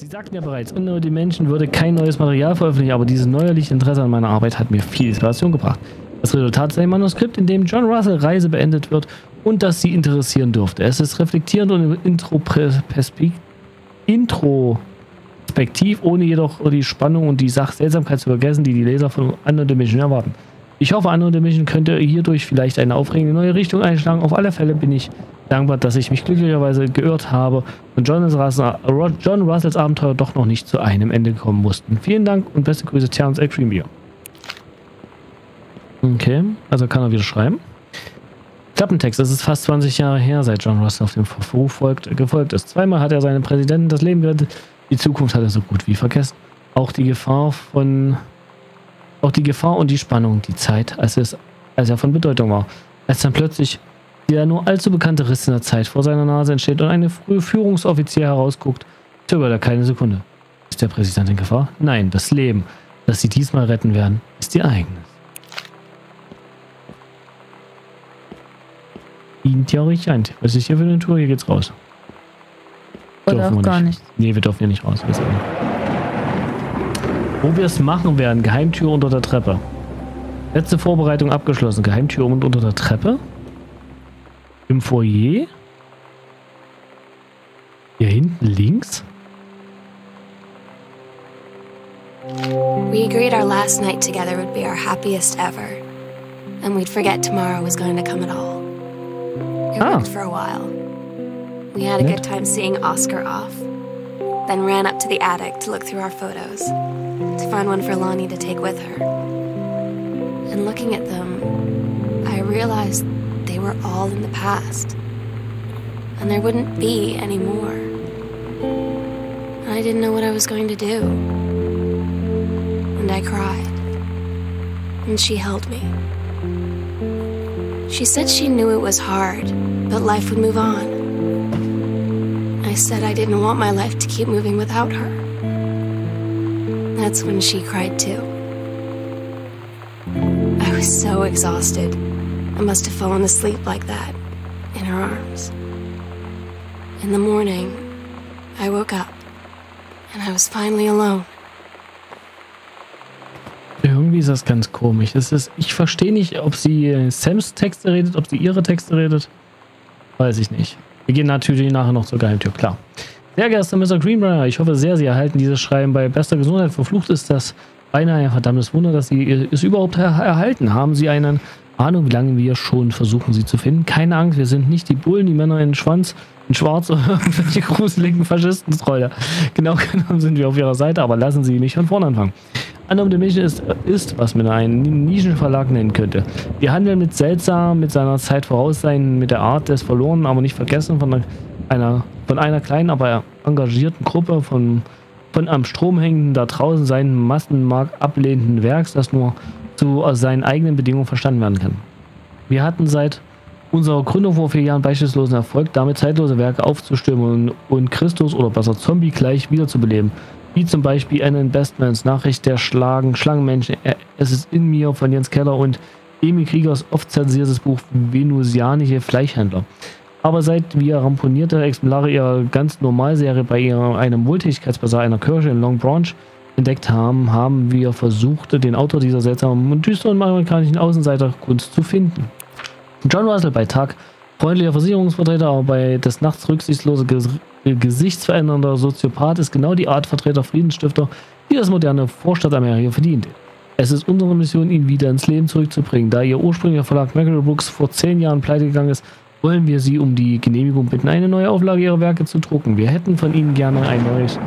Sie sagten ja bereits, Unknown Dimension würde kein neues Material veröffentlichen, aber dieses neuerliche Interesse an meiner Arbeit hat mir viel Inspiration gebracht. Das Resultat ist ein Manuskript, in dem John Russell Reise beendet wird und das Sie interessieren dürfte. Es ist reflektierend und introspektiv, ohne jedoch die Spannung und die Sachseltsamkeit zu vergessen, die die Leser von Unknown Dimension erwarten. Ich hoffe, Unknown Dimension könnte hierdurch vielleicht eine aufregende neue Richtung einschlagen. Auf alle Fälle bin ich dankbar, dass ich mich glücklicherweise geirrt habe und John, John Russells Abenteuer doch noch nicht zu einem Ende kommen mussten. Vielen Dank und beste Grüße, Terence Extreme Okay, also kann er wieder schreiben. Klappentext. Es ist fast 20 Jahre her, seit John Russell auf dem Verruf folgt, gefolgt ist. Zweimal hat er seinem Präsidenten das Leben gerettet. Die Zukunft hat er so gut wie vergessen. Auch die Gefahr von... Auch die Gefahr und die Spannung, die Zeit, als, es, als er von Bedeutung war. Als dann plötzlich der nur allzu bekannte Riss in der Zeit vor seiner Nase entsteht und eine frühe Führungsoffizier herausguckt, zögert er keine Sekunde. Ist der Präsident in Gefahr? Nein, das Leben, das sie diesmal retten werden, ist ihr eigenes. Dient ja richtig ein. Was ist hier für eine Tour? Hier geht's raus. Oder auch gar nicht. Nee, wir dürfen hier nicht raus. Wo wir es machen werden, Geheimtür unter der Treppe. Letzte Vorbereitung abgeschlossen. Geheimtür unter der Treppe. Im Foyer. Hier hinten links. We agreed our last night together would be our happiest ever. And we'd forget tomorrow was going to come at all. It Ah. worked for a while. We had a good time seeing Oscar off. Then ran up to the attic to look through our photos, to find one for Lonnie to take with her. And looking at them, I realized they were all in the past. And there wouldn't be any more. And I didn't know what I was going to do. And I cried. And she held me. She said she knew it was hard, but life would move on. I said I didn't want my life to keep moving without her. That's when she cried too. I was so exhausted. I must have fallen asleep like that, in her arms. In the morning, I woke up, and I was finally alone. Irgendwie ist das ganz komisch. Das ist, ich verstehe nicht, ob sie äh, Sams Texte redet, ob sie ihre Texte redet. Weiß ich nicht. Wir gehen natürlich nachher noch zur Geheimtür, klar. Sehr geehrter Mr. Greenbrier, ich hoffe sehr, Sie erhalten dieses Schreiben bei bester Gesundheit. Verflucht ist das beinahe ein verdammtes Wunder, dass Sie es überhaupt er erhalten. Haben Sie eine Ahnung, wie lange wir schon versuchen, Sie zu finden? Keine Angst, wir sind nicht die Bullen, die Männer in Schwanz, in Schwarz oder irgendwelche gruseligen Faschistentrolle. Genau genommen sind wir auf Ihrer Seite, aber lassen Sie mich von vorne anfangen. Unknown Dimension ist, ist, was man einen Nischenverlag nennen könnte. Wir handeln mit seltsam, mit seiner Zeit voraus sein, mit der Art des verlorenen, aber nicht vergessen von einer, einer, von einer kleinen, aber engagierten Gruppe von, von am Strom hängenden, da draußen seinen Massenmarkt ablehnenden Werks, das nur zu seinen eigenen Bedingungen verstanden werden kann. Wir hatten seit unserer Gründung vor vier Jahren beispielslosen Erfolg, damit zeitlose Werke aufzustimmen und, Christus oder besser Zombie gleich wiederzubeleben. Wie zum Beispiel Anne Bestmans Nachricht der Schlagen, Schlangenmenschen, Es ist in mir von Jens Keller und Emil Kriegers oft zensiertes Buch Venusianische Fleischhändler. Aber seit wir ramponierte Exemplare ihrer ganz Normalserie bei ihrer, einem Wohltätigkeitsbasar einer Kirche in Long Branch entdeckt haben, haben wir versucht, den Autor dieser seltsamen und düsteren amerikanischen Außenseiterkunst zu finden. John Russell bei Tag freundlicher Versicherungsvertreter, aber bei des Nachts rücksichtslose Ges gesichtsverändernder Soziopath ist genau die Art Vertreter Friedensstifter, die das moderne Vorstadt-Amerika verdient. Es ist unsere Mission, ihn wieder ins Leben zurückzubringen. Da ihr ursprünglicher Verlag Mackerel Books vor zehn Jahren pleite gegangen ist, wollen wir Sie um die Genehmigung bitten, eine neue Auflage Ihrer Werke zu drucken. Wir hätten von Ihnen gerne ein neues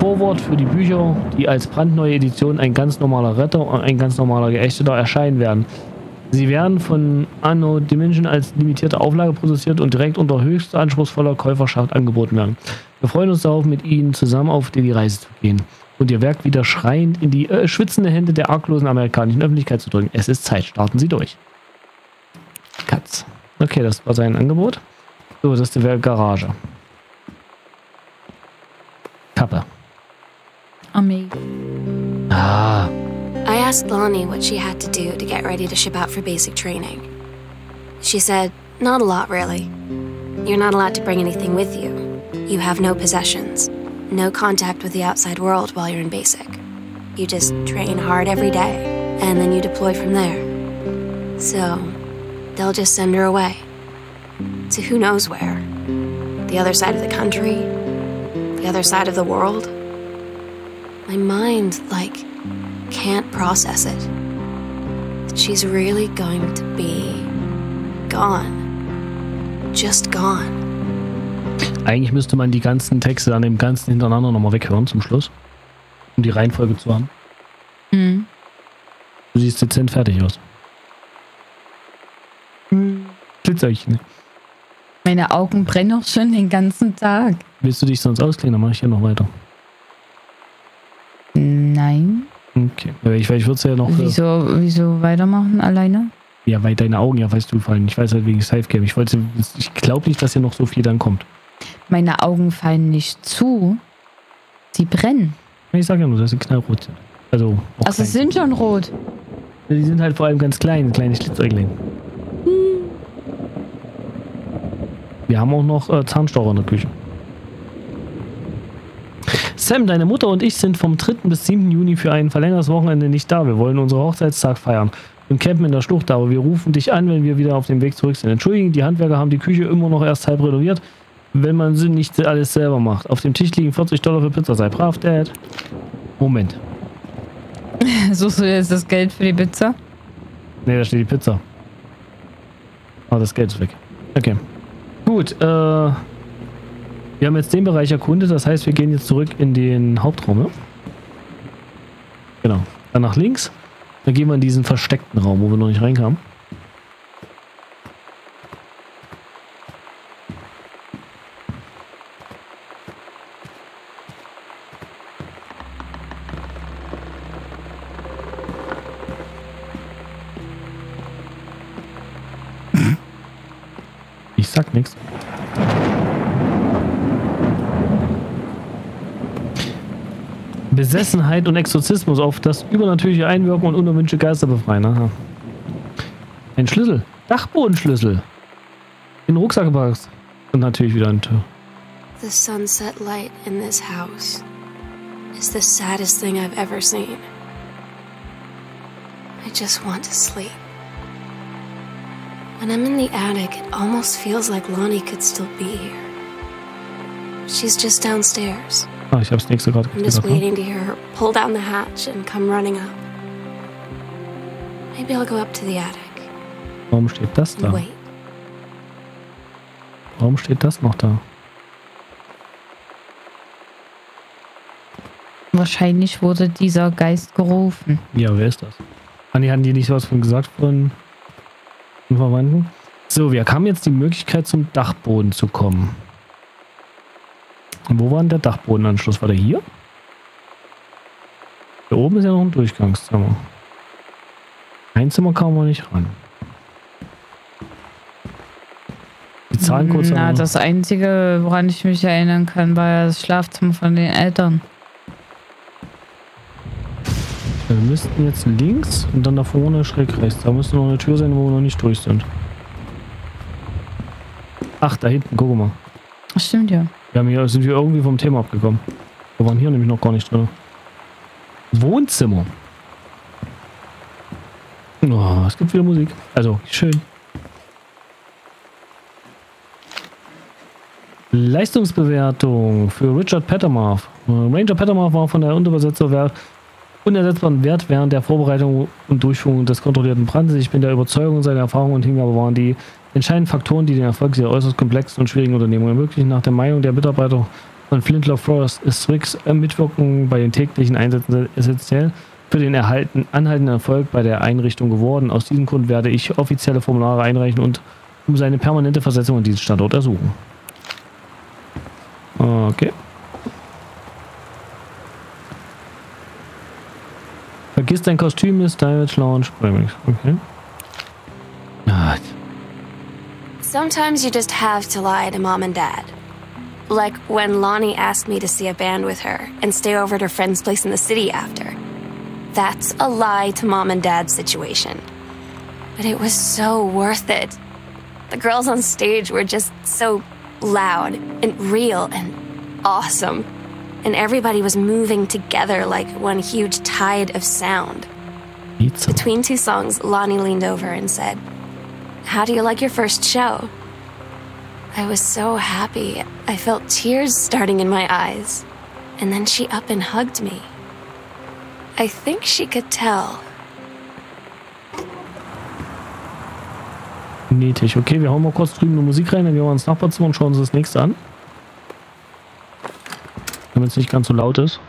Vorwort für die Bücher, die als brandneue Edition ein ganz normaler Retter und ein ganz normaler Geächteter erscheinen werden. Sie werden von Anno Dimension als limitierte Auflage produziert und direkt unter höchst anspruchsvoller Käuferschaft angeboten werden. Wir freuen uns darauf, mit Ihnen zusammen auf die Reise zu gehen und Ihr Werk wieder schreiend in die äh, schwitzende Hände der arglosen amerikanischen Öffentlichkeit zu drücken. Es ist Zeit, starten Sie durch. Katz. Okay, das war sein Angebot. So, das ist die Garage. Kappe. Armee. Ah, I asked Lonnie what she had to do to get ready to ship out for basic training. She said, Not a lot, really. You're not allowed to bring anything with you. You have no possessions. no contact with the outside world while you're in basic. You just train hard every day, and then you deploy from there. So, they'll just send her away. To who knows where. The other side of the country, the other side of the world. My mind, like, can't process it. That she's really going to be gone. Just gone. Eigentlich müsste man die ganzen Texte an dem ganzen hintereinander nochmal weghören zum Schluss. Um die Reihenfolge zu haben. Mhm. Du siehst dezent fertig aus. Glitzerchen. Meine Augen brennen auch schon den ganzen Tag. Willst du dich sonst ausklingen? Dann mache ich hier noch weiter. Nein. Okay. Ich, ich würde es ja noch. Wieso, wieso weitermachen alleine? Ja, weil deine Augen ja weißt du fallen. Ich weiß halt wegen Game. Ich wollte, ich glaube nicht, dass hier noch so viel dann kommt. Meine Augen fallen nicht zu. Sie brennen. Ich sage ja nur, dass sie knallrot sind. Also. Also sie sind schon rot. Die sind halt vor allem ganz klein, kleine Schlitzäuglein. Hm. Wir haben auch noch äh, Zahnstocher in der Küche. Sam, deine Mutter und ich sind vom 3. bis 7. Juni für ein verlängertes Wochenende nicht da. Wir wollen unseren Hochzeitstag feiern und campen in der Schlucht, aber wir rufen dich an, wenn wir wieder auf dem Weg zurück sind. Entschuldigung, die Handwerker haben die Küche immer noch erst halb renoviert, wenn man sie nicht alles selber macht. Auf dem Tisch liegen 40 Dollar für Pizza. Sei brav, Dad. Moment. Suchst du jetzt das Geld für die Pizza? Ne, da steht die Pizza. Aber das Geld ist weg. Okay. Gut, äh... Wir haben jetzt den Bereich erkundet, das heißt, wir gehen jetzt zurück in den Hauptraum, ja? Genau. Dann nach links. Dann gehen wir in diesen versteckten Raum, wo wir noch nicht reinkamen. Besessenheit und Exorzismus auf das übernatürliche Einwirken und unerwünschte Geister befreien. Aha. Ein Schlüssel. Dachbodenschlüssel. In den Rucksack gepackt. Und natürlich wieder eine Tür. The sunset light in this house is the saddest thing I've ever seen. I just want to sleep. When I'm in the attic, it almost feels like Lonnie could still be here. She's just downstairs. Ah, ich hab's nächste gerade I'm just waiting to hear her pull down the hatch and come running up. Maybe I'll go up to the attic. Warum steht das da? Wait. Warum steht das noch da? Wahrscheinlich wurde dieser Geist gerufen. Ja, wer ist das? Anni, hatten die nicht was von gesagt von, von Verwandten? So, wir haben jetzt die Möglichkeit zum Dachboden zu kommen. Und wo war denn der Dachbodenanschluss? War der hier? Hier oben ist ja noch ein Durchgangszimmer. Ein Zimmer kam man nicht ran. Die Zahlen kurz. Na, das Einzige, woran ich mich erinnern kann, war ja das Schlafzimmer von den Eltern. Wir müssten jetzt links und dann da vorne schräg rechts. Da müsste noch eine Tür sein, wo wir noch nicht durch sind. Ach, da hinten, guck mal. Stimmt ja. Wir haben hier, sind wir irgendwie vom Thema abgekommen. Wir waren hier nämlich noch gar nicht drin. Wohnzimmer. Oh, es gibt wieder Musik. Also, schön. Leistungsbewertung für Richard Pettermarth. Ranger Pettermarth war von der Unterbesetzer unersetzbaren Wert während der Vorbereitung und Durchführung des kontrollierten Brandes. Ich bin der Überzeugung, seine Erfahrungen und Hingabe waren die entscheidenden Faktoren, die den Erfolg dieser äußerst komplexen und schwierigen Unternehmung ermöglichen. Nach der Meinung der Mitarbeiter von Flintlock Forest ist Ricks Mitwirkung bei den täglichen Einsätzen essentiell für den erhalten, anhaltenden Erfolg bei der Einrichtung geworden. Aus diesem Grund werde ich offizielle Formulare einreichen und um seine permanente Versetzung an diesen Standort ersuchen. Okay. Vergiss dein Kostüm Lounge Remix. Okay. Ah. Sometimes you just have to lie to mom and dad. Like when Lonnie asked me to see a band with her and stay over at her friend's place in the city after. That's a lie to mom and dad's situation. But it was so worth it. The girls on stage were just so loud and real and awesome. And everybody was moving together like one huge tide of sound. Pizza. Between two songs, Lonnie leaned over and said, How do you like your first show? I was so happy. I felt tears starting in my eyes. And then she up and hugged me. I think she could tell. Niedlich. Okay, wir hauen mal kurz drüben eine Musik rein, dann gehen wir ins Nachbarzimmer und schauen uns das nächste an. Damit es nicht ganz so laut ist.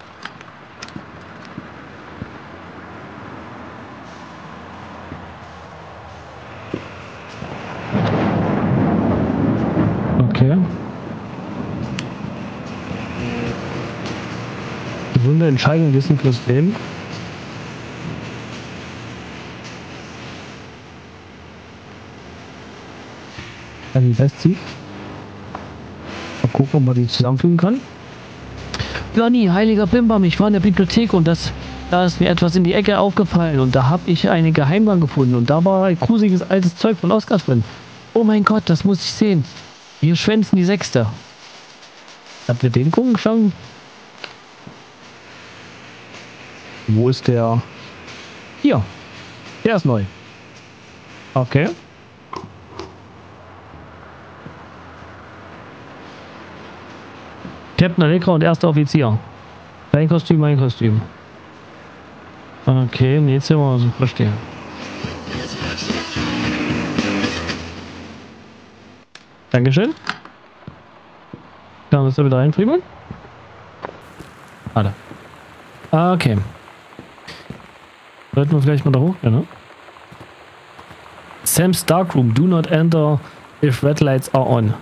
Okay. Gesunde Entscheidungen wissen fürs Leben. Dann die festzieht. Mal gucken, ob man die zusammenfügen kann. Johnny, heiliger Bimbam, ich war in der Bibliothek und das, da ist mir etwas in die Ecke aufgefallen und da habe ich eine Geheimgang gefunden und da war ein gruseliges altes Zeug von Oskar drin. Oh mein Gott, das muss ich sehen. Wir schwänzen die Sechste. Habt ihr den gucken schon? Wo ist der? Hier. Der ist neu. Okay. Captain Allegra und erster Offizier. Dein Kostüm, mein Kostüm. Okay, jetzt sind wir so verstehen. Dankeschön. Kann man das da wieder reinfriemeln? Alle. Ah, okay. Sollten wir vielleicht mal da hoch, ja, ne? Sam's Darkroom. Do not enter if red lights are on.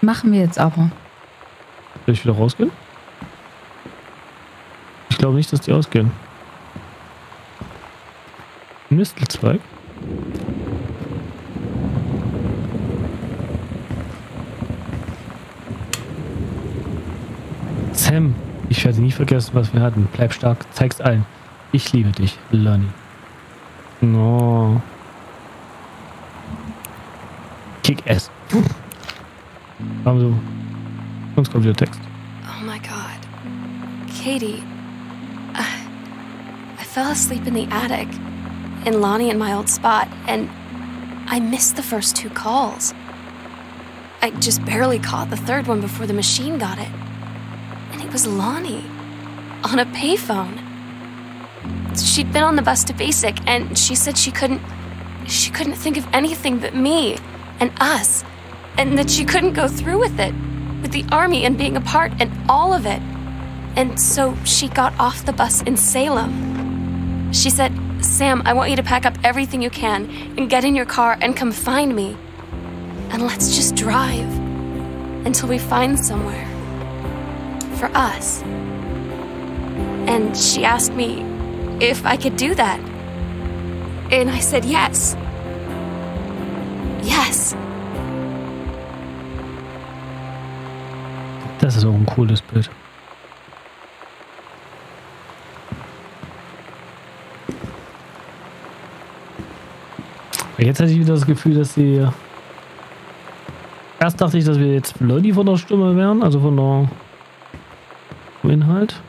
Machen wir jetzt aber. Soll ich wieder rausgehen? Ich glaube nicht, dass die ausgehen. Mistelzweig? Sam, ich werde nie vergessen, was wir hatten. Bleib stark, zeig's allen. Ich liebe dich, Lonnie. No. Kick ass. So. Sonst kommt wieder Text. Oh my god. Katie. I, I fell asleep in the attic in Lonnie and my old spot, and I missed the first two calls. I just barely caught the third one before the machine got it. And it was Lonnie on a payphone. She'd been on the bus to basic and she said she couldn't she couldn't think of anything but me and us and that she couldn't go through with it with the army and being apart and all of it. And so she got off the bus in Salem. She said, Sam, I want you to pack up everything you can and get in your car and come find me. And let's just drive until we find somewhere for us. And she asked me if I could do that. And I said yes. Yes. Das ist auch ein cooles Bild. Jetzt hatte ich wieder das Gefühl, dass sie. Erst dachte ich, dass wir jetzt Leute von der Stimme wären, also von der vom Inhalt.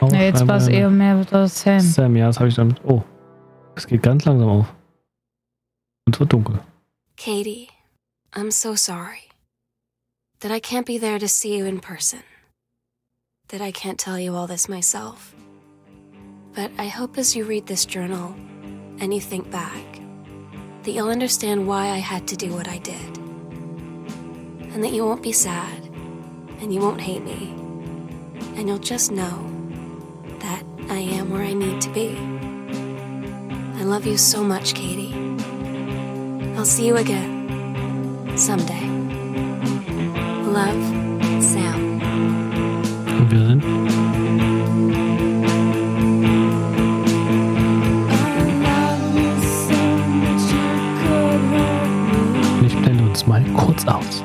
Aber Ja, jetzt war es eher mehr das Sam. Sam, ja, das habe ich dann. Oh, es geht ganz langsam auf. Und es wird dunkel. Katie, I'm so sorry that I can't be there to see you in person, that I can't tell you all this myself. But I hope as you read this journal and you think back, that you'll understand why I had to do what I did. And that you won't be sad, and you won't hate me, and you'll just know that I am where I need to be. I love you so much, Katie. I'll see you again someday. Love, Sam. Und wir sind. Ich blende uns mal kurz aus.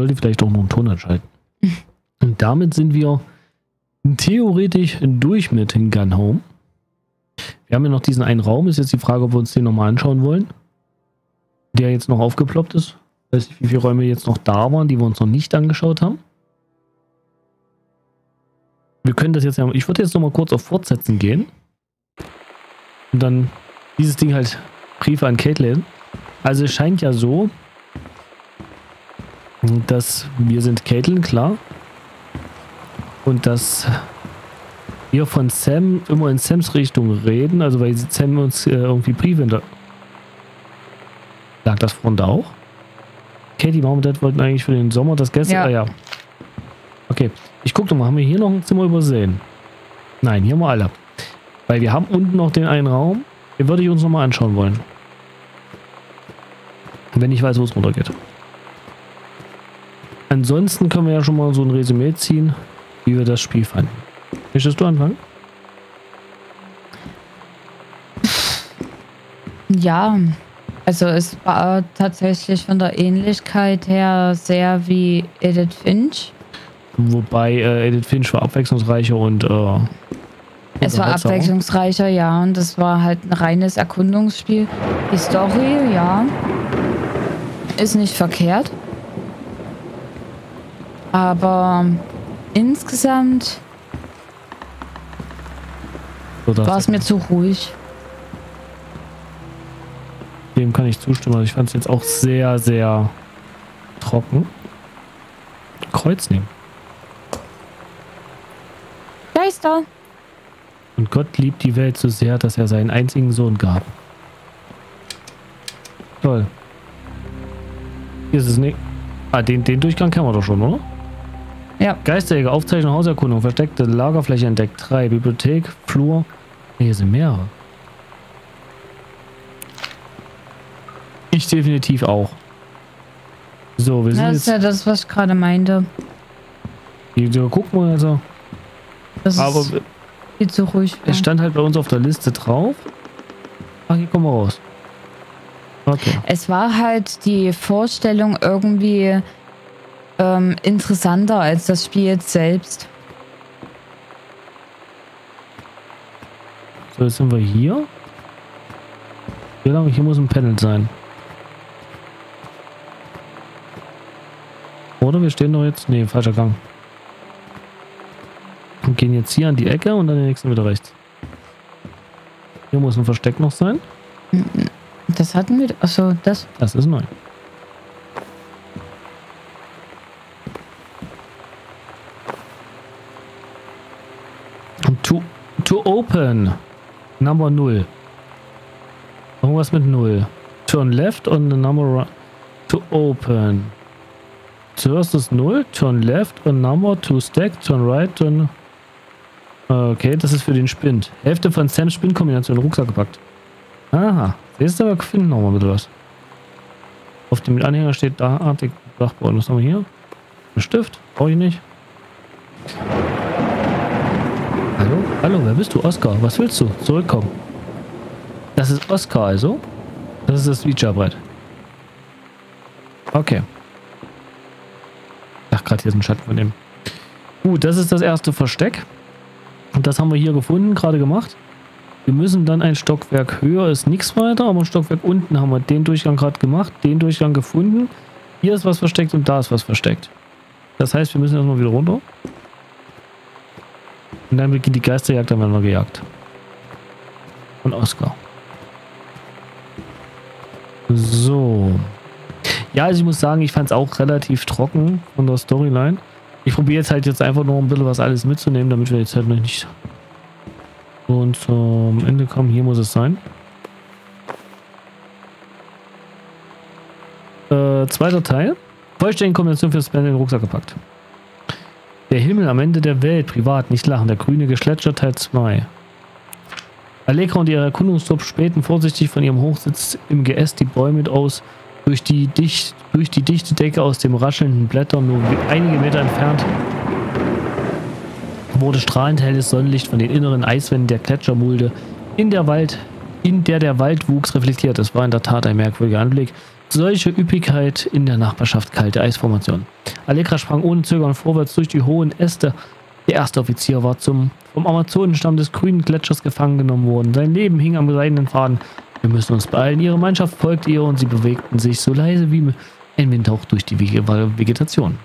Sollte vielleicht auch noch einen Ton anschalten. Und damit sind wir theoretisch durch mit Gun Home. Wir haben ja noch diesen einen Raum. Ist jetzt die Frage, ob wir uns den nochmal anschauen wollen. Der jetzt noch aufgeploppt ist. Ich weiß nicht, wie viele Räume jetzt noch da waren, die wir uns noch nicht angeschaut haben. Wir können das jetzt ja. Ich würde jetzt nochmal kurz auf Fortsetzen gehen. Und dann dieses Ding halt Briefe an Caitlin. Also es scheint ja so, dass wir sind Caitlin, klar. Und dass wir von Sam immer in Sams Richtung reden, also weil Sam uns äh, irgendwie Briefe hinter... Lag das vorhin da auch? Katie, Mom und Dad wollten eigentlich für den Sommer das Gäste... Ja. Ah, ja. Okay, ich gucke mal, haben wir hier noch ein Zimmer übersehen? Nein, hier haben wir alle. Weil wir haben unten noch den einen Raum, den würde ich uns nochmal anschauen wollen. Wenn ich weiß, wo es runtergeht. Ansonsten können wir ja schon mal so ein Resümee ziehen, wie wir das Spiel fanden. Möchtest du anfangen? Ja, also es war tatsächlich von der Ähnlichkeit her sehr wie Edith Finch. Wobei äh, Edith Finch war abwechslungsreicher und äh, Es war abwechslungsreicher, ja, und das war halt ein reines Erkundungsspiel. Die Story, ja, ist nicht verkehrt. Aber insgesamt So, war es mir zu ruhig. Dem kann ich zustimmen. Also ich fand es jetzt auch sehr, sehr trocken. Kreuz nehmen. Geister! Und Gott liebt die Welt so sehr, dass er seinen einzigen Sohn gab. Toll. Hier ist es nicht. Ah, den, den Durchgang kennen wir doch schon, oder? Ja. Geisterjäger, Aufzeichnung, Hauserkundung, versteckte Lagerfläche entdeckt. Drei, Bibliothek, Flur. Hier sind mehrere. Ich definitiv auch. So, wir sind Das ist jetzt. ja das, was ich gerade meinte. Hier, gucken wir also. Das Aber ist viel zu ruhig. es stand halt bei uns auf der Liste drauf. Ach, hier kommen wir raus. Okay. Es war halt die Vorstellung irgendwie ähm, interessanter als das Spiel jetzt selbst. So, jetzt sind wir hier. Hier lang, hier muss ein Panel sein. Oder wir stehen doch jetzt. Nee, falscher Gang. Und gehen jetzt hier an die Ecke und dann den nächsten wieder rechts. Hier muss ein Versteck noch sein. Das hatten wir. Achso, das. Das ist neu. Open. Number 0. Irgendwas mit 0. Turn left on the number to open. Zuerst ist 0, turn left on number to stack, turn right, turn... Okay, das ist für den Spind. Hälfte von Sams Spinnkombination in den Rucksack gepackt. Aha, du, wir finden noch mal ein was. Auf dem Anhänger steht da Artig Dachboden. Was haben wir hier? Ein Stift? Brauche ich nicht. Hallo? Hallo, wer bist du? Oscar. Was willst du? Zurückkommen. Das ist Oscar also? Das ist das Ouija-Brett. Okay. Ach, gerade hier ist ein Schatten von dem. Gut, das ist das erste Versteck. Und das haben wir hier gefunden, gerade gemacht. Wir müssen dann ein Stockwerk höher, ist nichts weiter, aber ein Stockwerk unten haben wir den Durchgang gerade gemacht, den Durchgang gefunden. Hier ist was versteckt und da ist was versteckt. Das heißt, wir müssen erstmal wieder runter. Und dann beginnt die Geisterjagd, dann werden wir gejagt. Und Oscar. So. Ja, also ich muss sagen, ich fand es auch relativ trocken von der Storyline. Ich probiere jetzt halt jetzt einfach noch ein bisschen was alles mitzunehmen, damit wir jetzt halt noch nicht und zum Ende kommen. Hier muss es sein. Äh, zweiter Teil. Vollständige Kombination für Span in den Rucksack gepackt. Der Himmel am Ende der Welt, privat, nicht lachen. Der grüne Geschletscher Teil 2. Allegra und ihre Erkundungstrupp späten vorsichtig von ihrem Hochsitz im Geäst die Bäume aus. Durch die, dicht, durch die dichte Decke aus dem raschelnden Blättern nur einige Meter entfernt wurde strahlend helles Sonnenlicht von den inneren Eiswänden der Gletschermulde in der Wald, in der der Waldwuchs reflektiert. Es war in der Tat ein merkwürdiger Anblick. solche Üppigkeit in der Nachbarschaft kalte Eisformation. Allegra sprang ohne Zögern vorwärts durch die hohen Äste. Der erste Offizier war zum vom Amazonenstamm des grünen Gletschers gefangen genommen worden. Sein Leben hing am seidenen Faden. Wir müssen uns beeilen. Ihre Mannschaft folgte ihr und sie bewegten sich so leise wie ein Windhauch durch die Vegetation.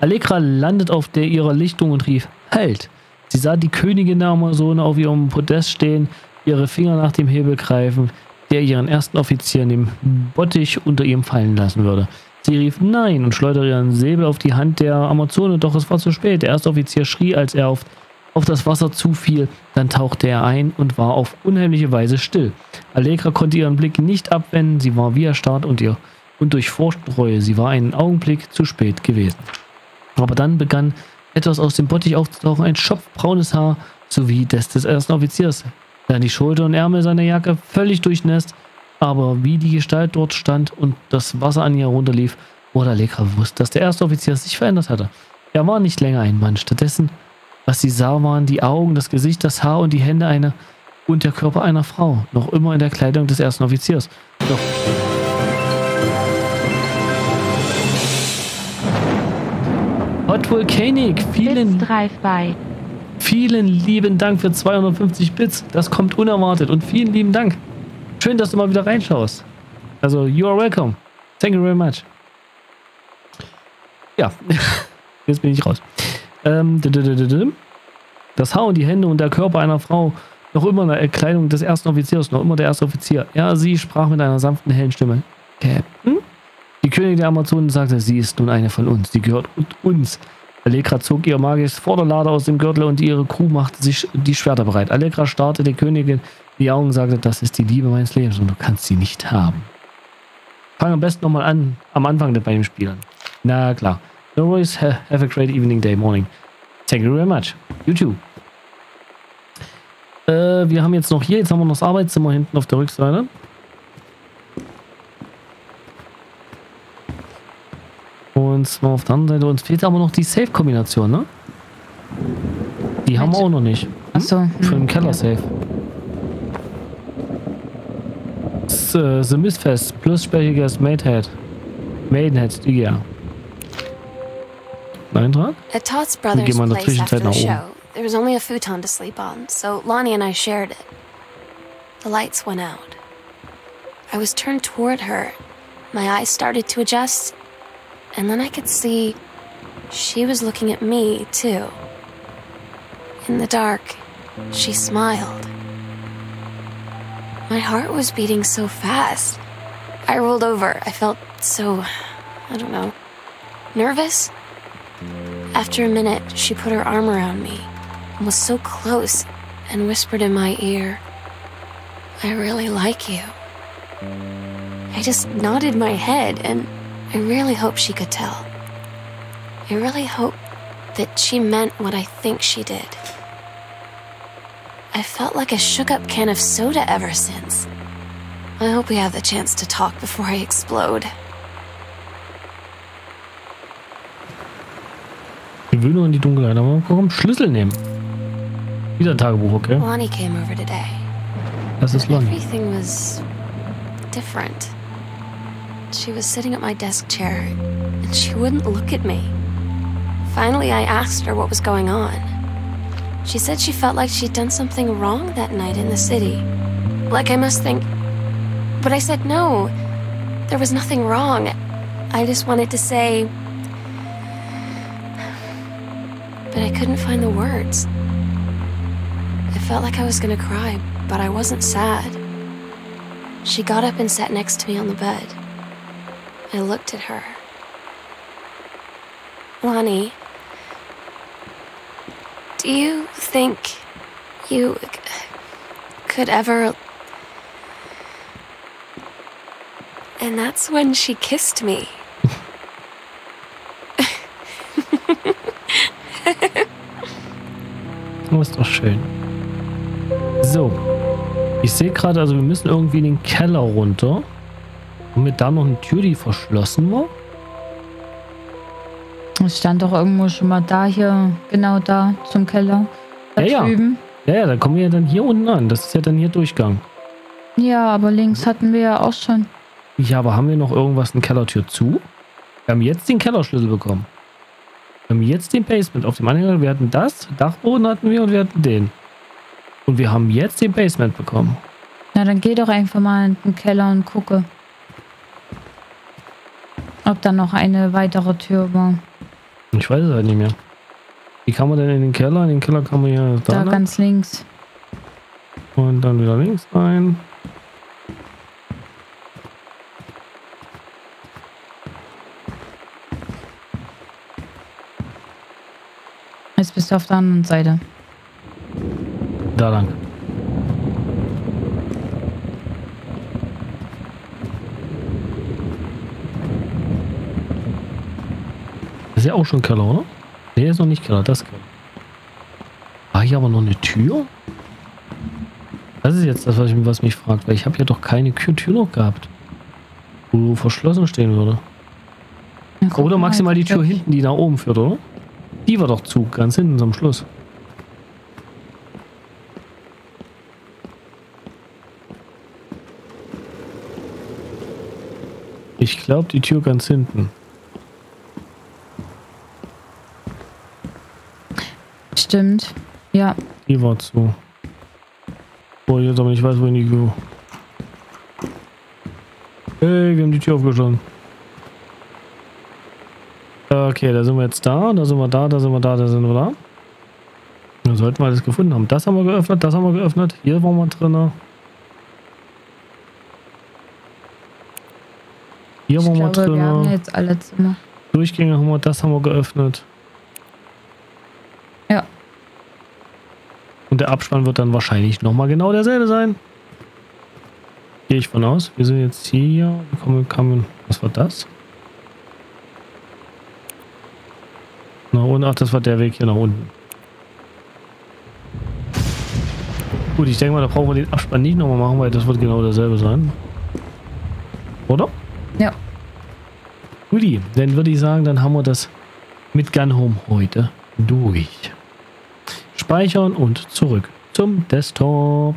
Allegra landet auf der ihrer Lichtung und rief, Halt! Sie sah die Königin der Amazone auf ihrem Podest stehen, ihre Finger nach dem Hebel greifen, der ihren ersten Offizier in dem Bottich unter ihm fallen lassen würde. Sie rief Nein und schleuderte ihren Säbel auf die Hand der Amazone, doch es war zu spät. Der erste Offizier schrie, als er auf, auf das Wasser zufiel. Dann tauchte er ein und war auf unheimliche Weise still. Allegra konnte ihren Blick nicht abwenden, sie war wie erstarrt und, ihr, und durchforscht Reue. Sie war einen Augenblick zu spät gewesen. Aber dann begann etwas aus dem Bottich aufzutauchen, ein schopfbraunes Haar, sowie das des ersten Offiziers. Dann die Schulter und Ärmel seiner Jacke völlig durchnässt, aber wie die Gestalt dort stand und das Wasser an ihr runterlief, wurde Allegra bewusst, dass der erste Offizier sich verändert hatte. Er war nicht länger ein Mann. Stattdessen, was sie sah, waren die Augen, das Gesicht, das Haar und die Hände einer und der Körper einer Frau, noch immer in der Kleidung des ersten Offiziers. Doch Hot Volcanic, vielen, vielen lieben Dank für 250 Bits. Das kommt unerwartet und vielen lieben Dank. Schön, dass du mal wieder reinschaust. Also, you are welcome. Thank you very much. Ja, jetzt bin ich raus. Ähm, das Haar und die Hände und der Körper einer Frau, noch immer in der Kleidung des ersten Offiziers, noch immer der erste Offizier. Ja, sie sprach mit einer sanften, hellen Stimme. Captain? Die Königin der Amazonen sagte, sie ist nun eine von uns, sie gehört uns. Allegra zog ihr magisches Vorderlader aus dem Gürtel und ihre Crew machte sich die Schwerter bereit. Allegra starrte der Königin in die Augen sagte, das ist die Liebe meines Lebens und du kannst sie nicht haben. Fang am besten nochmal an, am Anfang bei dem Spiel an. Na klar. No worries, have a great evening, day, morning. Thank you very much. You too. Äh, wir haben jetzt noch hier, jetzt haben wir noch das Arbeitszimmer hinten auf der Rückseite. Und zwar auf der anderen Seite. Uns fehlt aber noch die Safe-Kombination, ne? Die haben wir auch noch nicht. Hm? Achso. Hm. Für den Keller-Safe. Uh, the Mistfest plus sperriges Maidenhead. Maidenhead, ja. Eintrag? At Todd's brother's place after the show, there was only a futon to sleep on, so Lonnie and I shared it. The lights went out. I was turned toward her. My eyes started to adjust, and then I could see she was looking at me, too. In the dark, she smiled. My heart was beating so fast. I rolled over. I felt so, I don't know, nervous. After a minute, she put her arm around me and was so close and whispered in my ear, I really like you. I just nodded my head and I really hope she could tell. I really hope that she meant what I think she did. I felt like a shook up can of soda ever since. I hope we have the chance to talk before I explode. Gewöhnung an die Dunkelheit. Aber warum Schlüssel nehmen? Wieder Tagebuch, okay? Lonnie came over today. Das ist Lonnie. Everything was different. She was sitting at my desk chair, and she wouldn't look at me. Finally, I asked her what was going on. She said she felt like she'd done something wrong that night in the city. Like I must think. But I said no. There was nothing wrong. I just wanted to say. But I couldn't find the words. I felt like I was gonna cry, but I wasn't sad. She got up and sat next to me on the bed. I looked at her. Lonnie, do you think you could ever. And that's when she kissed me. Oh, ist doch schön. So. Ich sehe gerade, also wir müssen irgendwie in den Keller runter. Und mit da noch eine Tür, die verschlossen war? Es stand doch irgendwo schon mal da hier, genau da, zum Keller. Da ja, drüben. Ja. ja, ja, da kommen wir ja dann hier unten an. Das ist ja dann hier Durchgang. Ja, aber links hatten wir ja auch schon. Ja, aber haben wir noch irgendwas eine Kellertür zu? Wir haben jetzt den Kellerschlüssel bekommen. Wir haben jetzt den Basement auf dem Anhänger. Wir hatten das, Dachboden hatten wir und wir hatten den. Und wir haben jetzt den Basement bekommen. Na, dann geh doch einfach mal in den Keller und gucke. Ob da noch eine weitere Tür war. Ich weiß es halt nicht mehr. Wie kann man denn in den Keller? In den Keller kann man ja Da da, lang. ganz links. und dann wieder links rein. Jetzt bist du auf der anderen Seite. Da lang. Das ist ja auch schon Keller, oder? Nee, ist noch nicht Keller, das ist Keller. War hier aber noch eine Tür? Das ist jetzt das, was, ich, was mich fragt, weil ich habe ja doch keine Tür noch gehabt. Wo verschlossen stehen würde. Guck Oder mal maximal die Tür hinten, die nach oben führt, oder? Die war doch zu, ganz hinten zum Schluss. Ich glaube, die Tür ganz hinten. Stimmt. Ja. Die war zu. Boah, jetzt aber nicht weiß, wohin die go. Hey, wir haben die Tür aufgeschlossen. Okay, da sind wir jetzt da, da sind wir da, da sind wir da, da sind wir da. Dann sollten wir alles gefunden haben. Das haben wir geöffnet, das haben wir geöffnet. Hier waren wir drin. Hier Ich waren wir glaube, wir haben drin. jetzt alle Zimmer. Durchgänge haben wir, das haben wir geöffnet. Ja. Und der Abspann wird dann wahrscheinlich nochmal genau derselbe sein. Gehe ich von aus. Wir sind jetzt hier. Kommen, kamen, was war das? Nach unten. Ach, das war der Weg hier nach unten. Gut, ich denke mal, da brauchen wir den Abspann nicht nochmal machen, weil das wird genau derselbe sein. Oder? Ja. Guti, dann würde ich sagen, dann haben wir das mit Gun Home heute durch. Speichern und zurück zum Desktop.